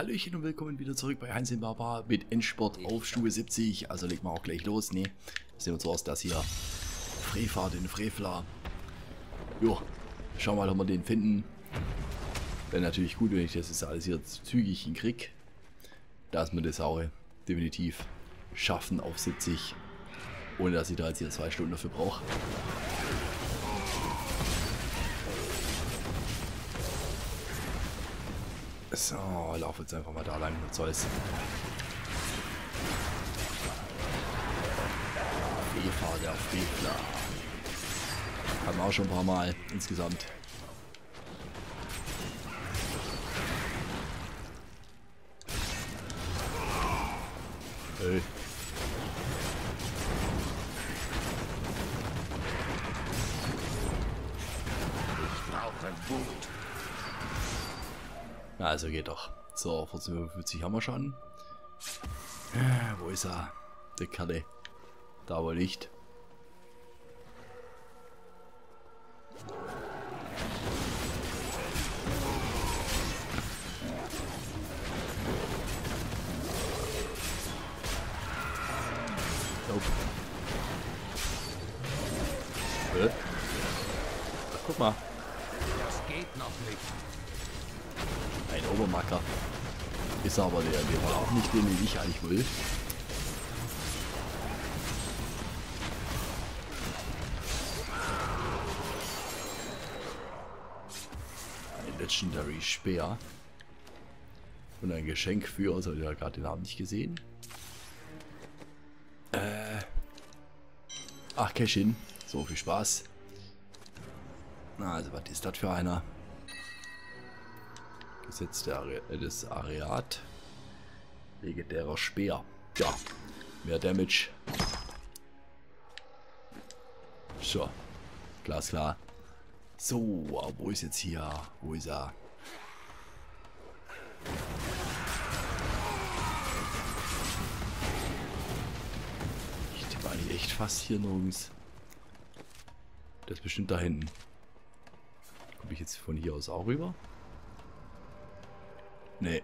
Hallöchen und willkommen wieder zurück bei Heinz im Barbar mit Endsport auf Stufe 70. Also legen wir auch gleich los. Ne, sehen wir zuerst das hier. Frefa, den Frevler. Jo, schauen wir mal, ob wir den finden. Wäre natürlich gut, wenn ich das jetzt alles hier zügig hinkriege. Dass wir das auch definitiv schaffen auf 70. Ohne dass ich da jetzt hier zwei Stunden dafür brauche. So, lauf jetzt einfach mal da lang mit Zeus. Eva, der Frevler. Haben wir auch schon ein paar Mal insgesamt. Hey. Geht doch. So, 1455 haben wir schon. Äh, Wo ist er? Der Kalle. Da aber nicht. Ach, guck mal. Das geht noch nicht. Ein Obermacker. Ist aber der, der war auch nicht den, den ich eigentlich will. Ein Legendary Speer. Und ein Geschenk für, also ja gerade den Namen nicht gesehen. Äh. Ach, Cashin. So, viel Spaß. Na, also was ist das für einer? Gesetz der Are äh, des Areat. Legendärer Speer. Ja, mehr Damage. So, glasklar. So, wo ist jetzt hier? Wo ist er? Ich tippe eigentlich echt fast hier nirgends. Das ist bestimmt da hinten. Komme ich jetzt von hier aus auch rüber? Nee.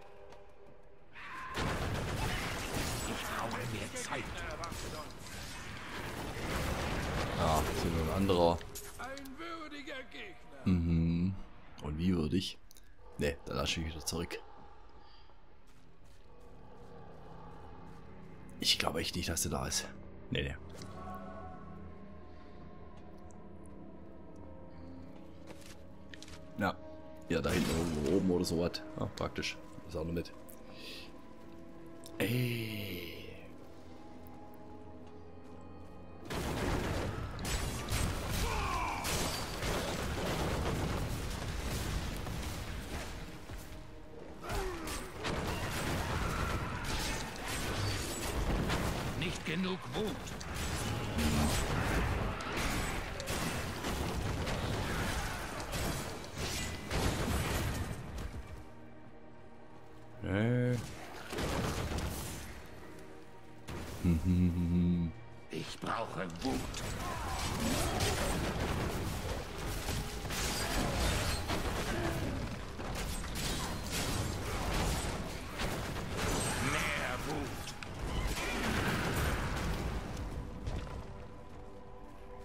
Ich brauche mehr Zeit. Ah, ist hier nur ein anderer. Ein würdiger Gegner. Mhm. Und wie würdig? Ne, dann lasse ich wieder zurück. Ich glaube echt nicht, dass er da ist. Nee, nee. Ja. Ja, da hinten irgendwo oben oder sowas. Ah, praktisch. Auch noch nicht. Ey.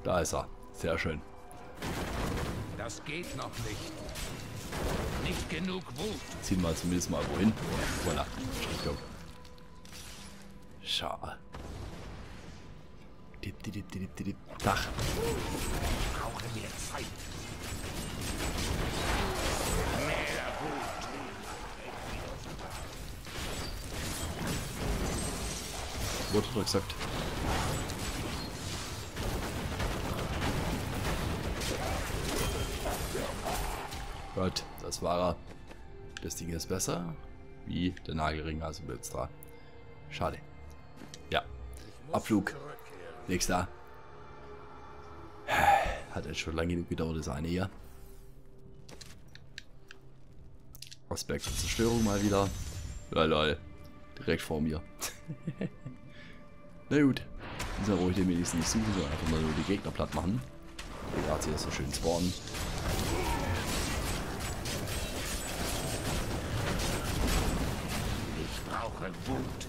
Da ist er. Sehr schön. Das geht noch nicht. Nicht genug Wut. Ziehen wir zumindest mal wohin. Voilà. Richtung. Schade. Dip, dip, dip, dip, dip. Dach. Ich brauche mehr Zeit. Mehr Wut. Wurde doch gesagt. Gut, das war er. Das Ding ist besser. Wie der Nagelring, also bleibt's dran. Schade. Ja. Abflug. Nächster. Hat jetzt schon lange genug gedauert, das eine hier. Aspekt der Zerstörung mal wieder. Ja, lol. Direkt vor mir. Na gut. Wir ruhig den wenigstens nicht suchen, sondern einfach mal nur die Gegner platt machen. Die gerade hier so schön spawnen. Brauche Wut.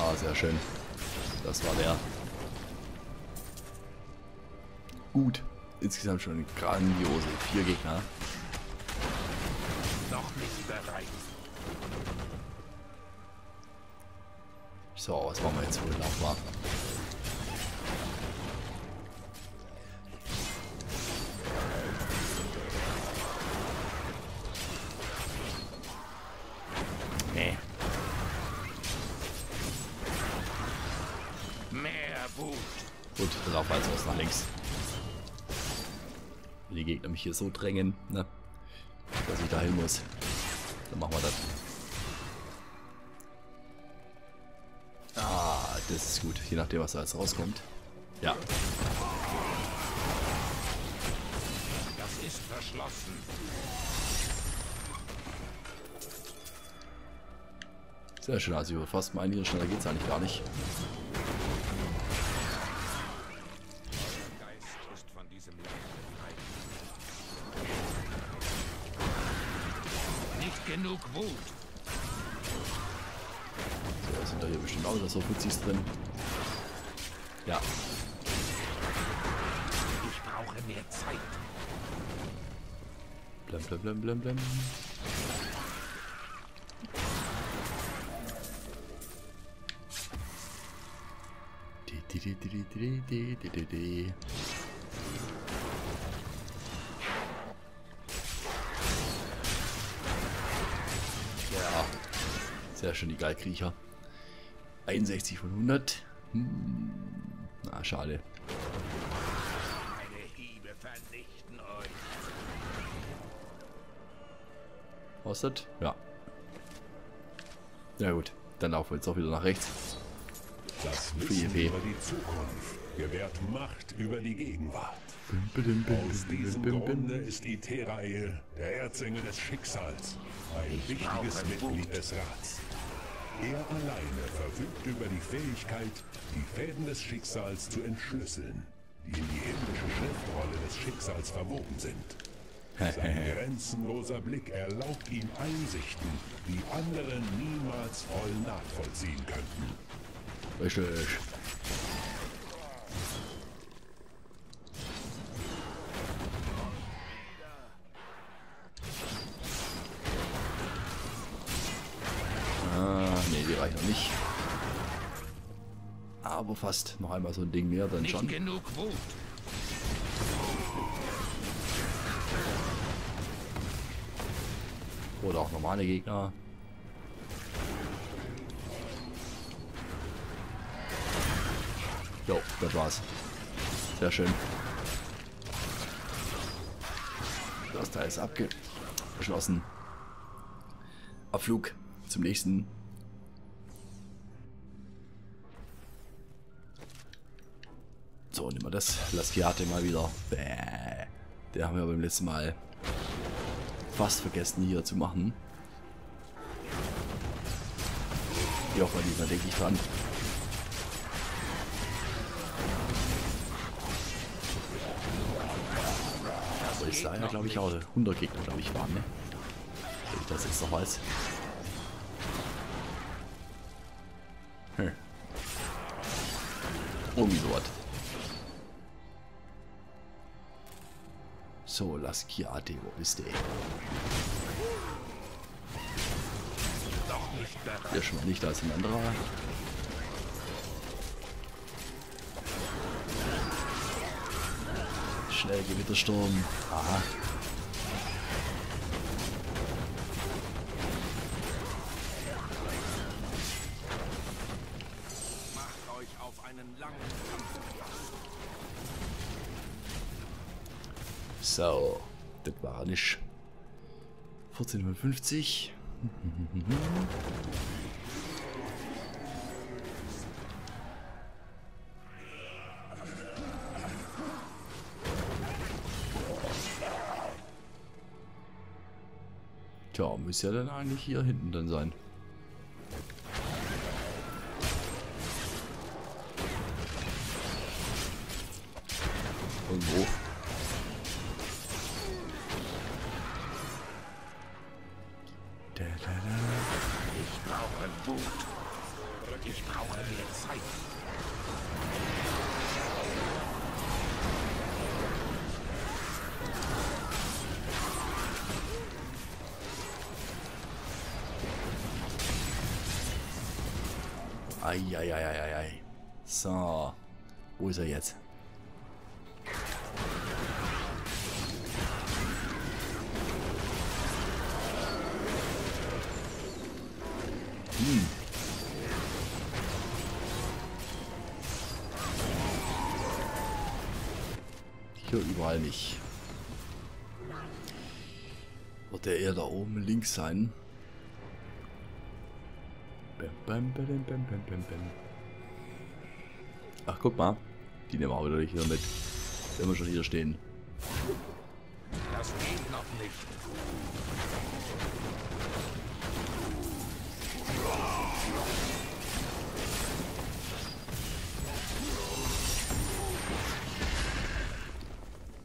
Ah, sehr schön. Das war der. Gut. Insgesamt schon grandiose. Vier Gegner. Noch nicht bereit. So, was machen wir jetzt wohl nochmal? Mich hier so drängen, ne? Dass ich da hin muss. Dann machen wir das. Ah, das ist gut. Je nachdem, was da jetzt rauskommt. Ja, Das ist verschlossen. sehr schön. Also fast mal hier schneller geht's eigentlich gar nicht. Genug Wut. So, sind da hier bestimmt auch so Fuzis drin. Ja, Ich brauche mehr Zeit. blem blem blem blem blem. Di, di, di, di, di, di, di, di, di. Sehr schön die Geilkriecher. 61 von 100. Hm. Na, schade. Was das? Ja. Ja gut, dann laufen wir jetzt auch wieder nach rechts. Das Wissen ihr über die Zukunft gewährt Macht über die Gegenwart. Bim, bim, bim, Aus diesem bim, bim. Grunde ist Iterael, der Erzengel des Schicksals, ein wichtiges Mitglied des Rats. Er alleine verfügt über die Fähigkeit, die Fäden des Schicksals zu entschlüsseln, die in die himmlische Schriftrolle des Schicksals verwoben sind. Sein grenzenloser Blick erlaubt ihm Einsichten, die andere niemals voll nachvollziehen könnten. Richtig. Reicht noch nicht. Aber fast. Noch einmal so ein Ding mehr, dann Nicht schon. genug Wut. Oder auch normale Gegner. Jo, das war's. Sehr schön. Das Teil ist abgeschlossen. Abflug zum nächsten. Wir das. Lasciate mal wieder. Bäh. Der haben wir beim letzten Mal fast vergessen hier zu machen. Auch mal dieser, denke ich dran. Aber ist da ja, glaube ich, auch 100 Gegner, glaube ich, waren, ne? Wenn ich das jetzt noch weiß. Hm. Irgendwie sowas. So, Lasciate, wo bist du? Der schon mal nicht, da ist ein anderer. Schnell Gewittersturm. Aha. Macht euch auf einen langen So, das war nicht 1450. Tja, muss ja dann eigentlich hier hinten dann sein. Eieieiei. So. Wo ist er jetzt? Hm. Hier überall nicht. Wird der eher da oben links sein? Bam, bam, bam, bam, bam, bam. Ach, guck mal. Die nehmen wir auch wieder hier mit. Wenn wir schon hier stehen. Das geht noch nicht.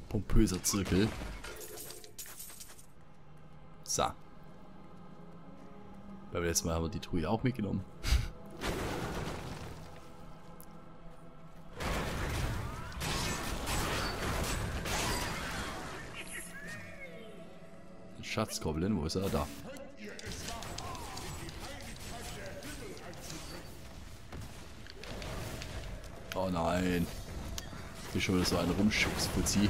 Pompöser Zirkel. So. Beim letzten Mal haben wir die Truhe auch mitgenommen. Schatzgoblin, wo ist er? Da. Oh nein. Hier schon wieder so ein Rumschubsputzi.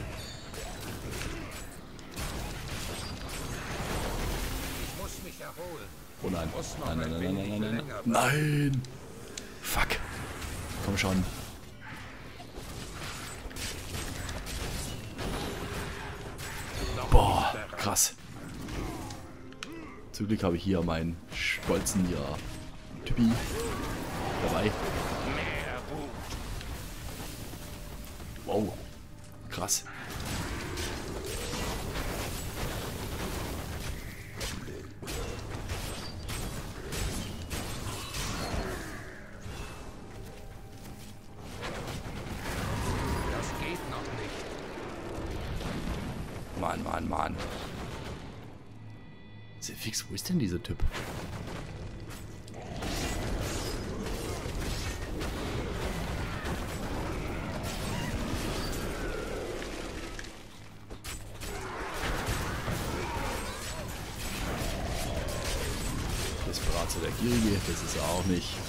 Ich muss mich erholen. Oh nein. Nein, nein, ein nein, nein, nein, nein, nein. Nein. Fuck. Komm schon. Boah, krass. Zum Glück habe ich hier meinen stolzen hier Typi dabei. Wow. Krass. diese Typ? Das Bratze der Gierige, das ist auch nicht.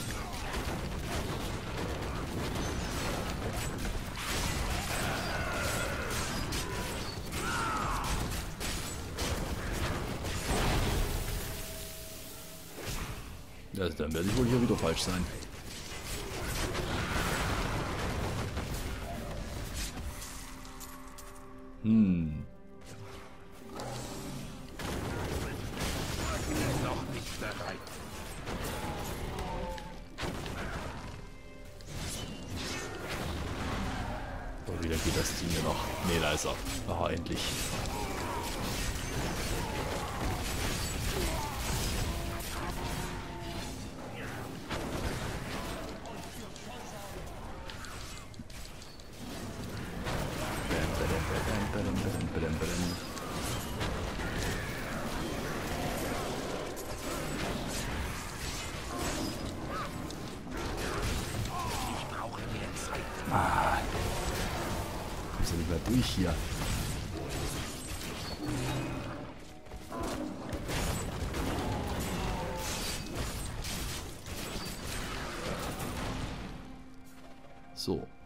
Falsch sein. Hm. Oh, wieder geht das Ding hier noch. Ne, da ist er. Aha, endlich.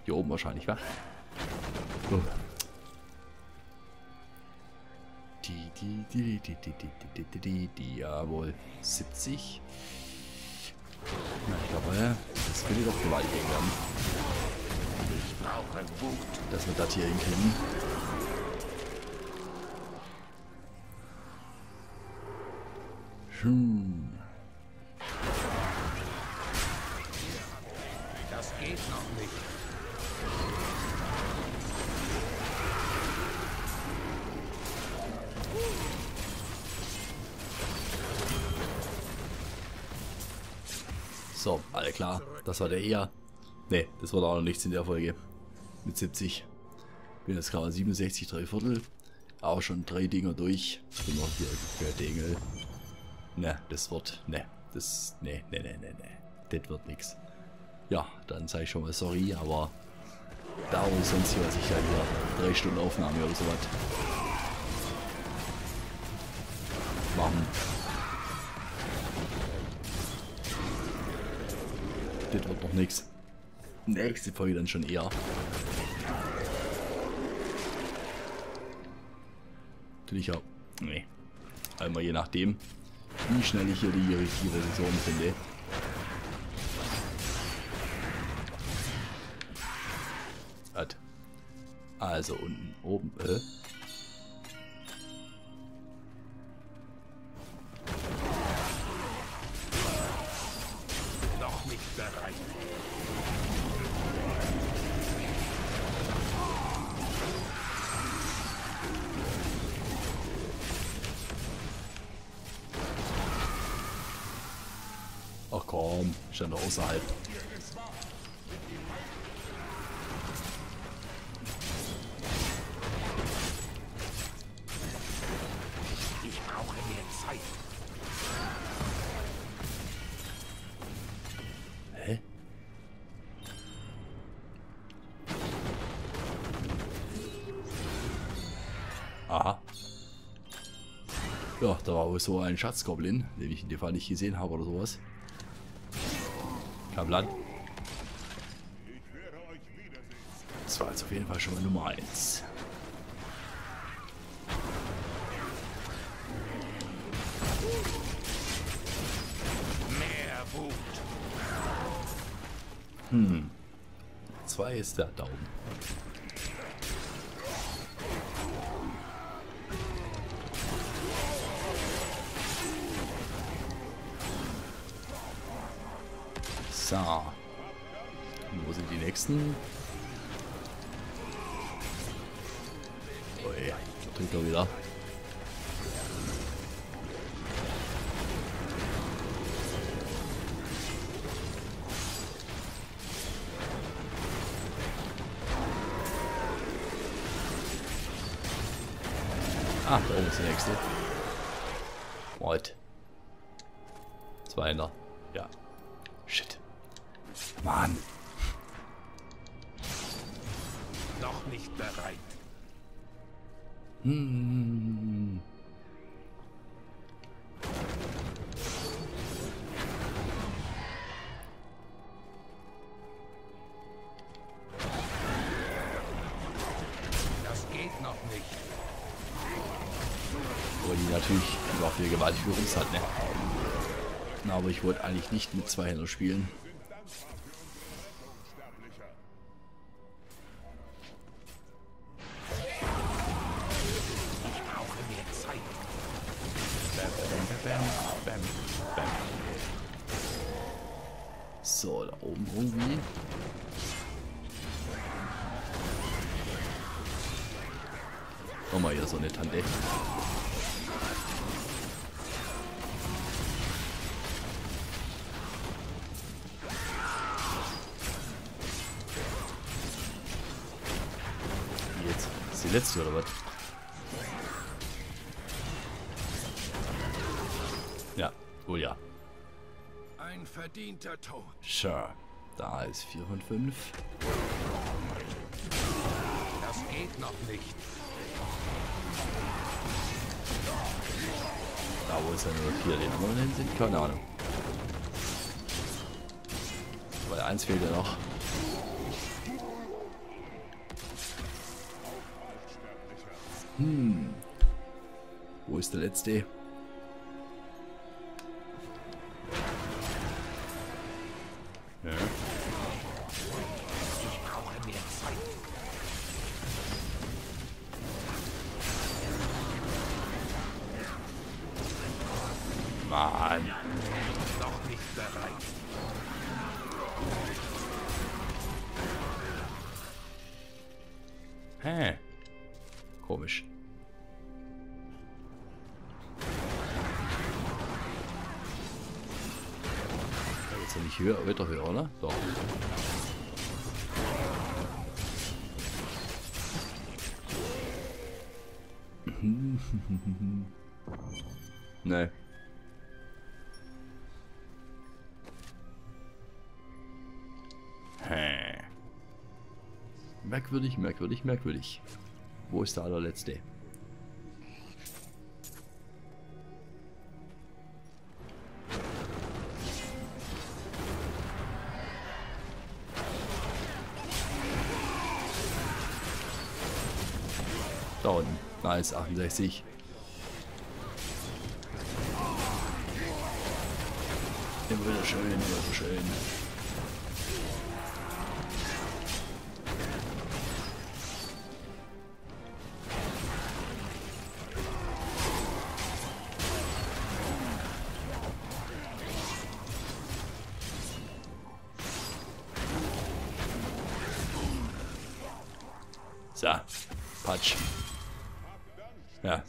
Hier oben wahrscheinlich, wa? Oh. Die, die, die, die, die, die, die, die, die, die, jawohl. 70. Na, ich glaube, äh, das könnte doch gewaltig eng werden. Ich brauche Wut. dass wir das hier hinkriegen. Hm. Das war der eher. Ne, das war auch noch nichts in der Folge. Mit 70. Bin jetzt gerade 67, drei Viertel. Auch schon drei Dinger durch. Bin noch hier für Dingel. Ne, das wird. Ne, das. Ne, ne, ne, ne, ne. Das wird nix. Ja, dann sage ich schon mal sorry, aber dauert sonst hier, was ich ja hier drei Stunden Aufnahme oder sowas machen. Das wird noch nichts. Nächste Folge dann schon eher. Natürlich auch. Nee. Einmal je nachdem, wie schnell ich hier die richtige Saison finde. Also unten, oben, äh. Doch außerhalb. Ich brauche mehr Zeit. Hä? Aha. Ja, da war wohl so ein Schatzgoblin, den ich in dem Fall nicht gesehen habe oder sowas. Kein Plan. Das war jetzt auf jeden Fall schon mal Nummer 1. Mehr Wut. Zwei ist der Daumen. So. Wo sind die nächsten? Ui, da trinkt er wieder. Ah, da oben ist der nächste. What? Zweiner. Ja. Mann. Noch nicht bereit. Hm. Das geht noch nicht. Wo die natürlich über viel gewaltig für uns hat, ne? Aber ich wollte eigentlich nicht mit zwei Händler spielen. Da oben irgendwie. Nochmal hier so eine Tante. Jetzt ist die letzte oder was? Verdienter Tod. Sure. Da ist 4 von 5. Das geht noch nicht. Da wo ist ja nur 4, den anderen hin sind, keine Ahnung. Weil eins fehlt ja noch. Hm. Wo ist der letzte? Ja, nicht höher, weiter höher, oder? Doch. ne. Hä. Merkwürdig, merkwürdig, merkwürdig. Wo ist der allerletzte? Nice, 68. Immer wieder schön, immer wieder schön.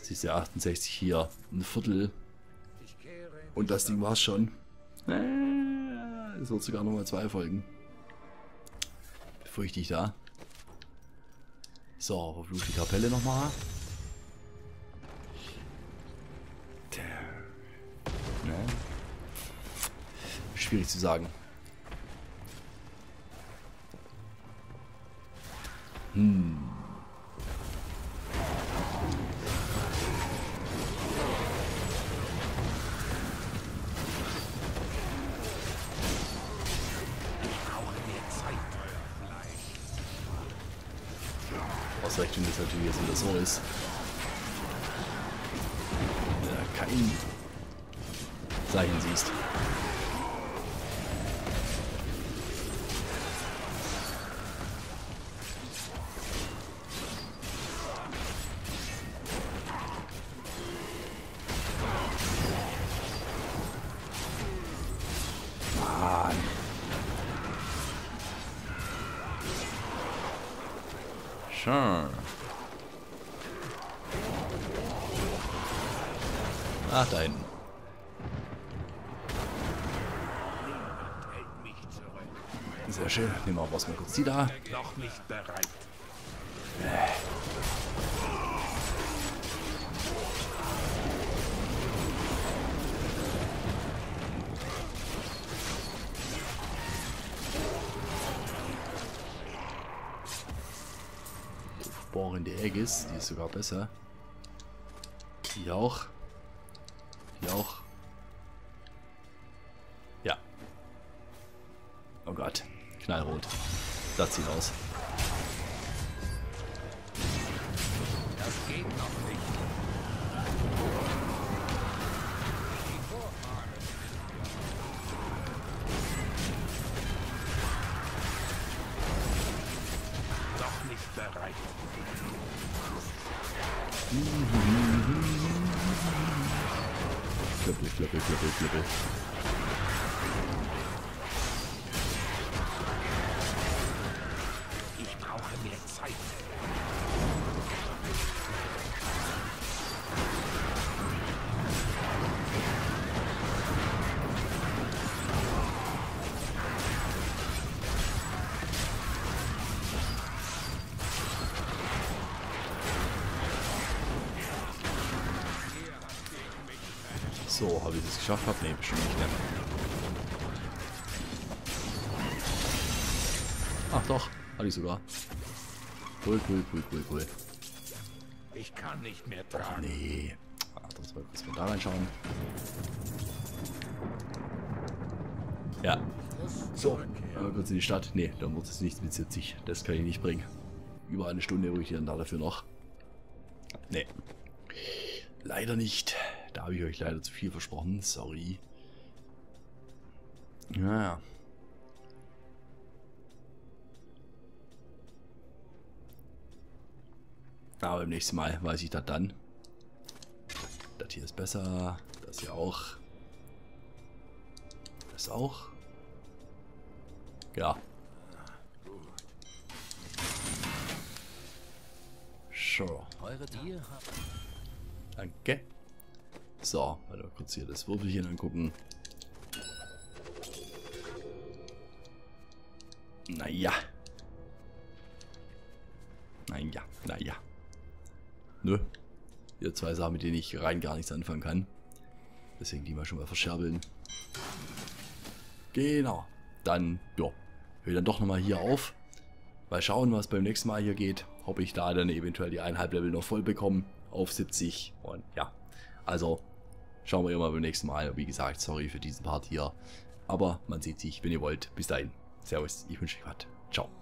Siehst du, 68 hier, ein Viertel. Und das Ding war's schon. Äh, Es wird sogar nochmal zwei Folgen. Befürchte ich da. So, verflucht die Kapelle nochmal. Ne? Schwierig zu sagen. Hm. Ausreichend ist natürlich jetzt wieder so ist. Ja, kein Zeichen siehst. Ach, da hinten. Sehr schön. Nehmen wir auch erstmal kurz die da. Noch nicht bereit. Bohrende Aegis, die ist sogar besser. Die auch. Die auch. Ja. Oh Gott. Knallrot. Das sieht aus. So, habe ich das geschafft? Hab? Nee, bestimmt nicht. Ne? Ach doch, hatte ich sogar. Cool, cool, cool, cool, cool. Ich kann nicht mehr tragen. Nee. Ah, das mal kurz mal da reinschauen. Ja. So, einmal kurz in die Stadt. Nee, dann wird es nichts mit 70. Das kann ich nicht bringen. Über eine Stunde ruhig dann da dafür noch. Nee. Leider nicht. Da habe ich euch leider zu viel versprochen. Sorry. Naja. Aber beim nächsten Mal weiß ich das dann. Das hier ist besser. Das hier auch. Das auch. Ja. Sure. Danke. So, mal kurz hier das Würfelchen angucken. Naja. Naja, naja. Nö. Hier zwei Sachen, mit denen ich rein gar nichts anfangen kann. Deswegen die mal schon mal verscherbeln. Genau. Dann, ja, höre dann doch nochmal hier auf. Mal schauen, was beim nächsten Mal hier geht. Ob ich da dann eventuell die eineinhalb Level noch voll bekomme auf 70. Und ja, also schauen wir immer beim nächsten Mal. Wie gesagt, sorry für diesen Part hier. Aber man sieht sich, wenn ihr wollt. Bis dahin. Servus, ich wünsche euch was. Ciao.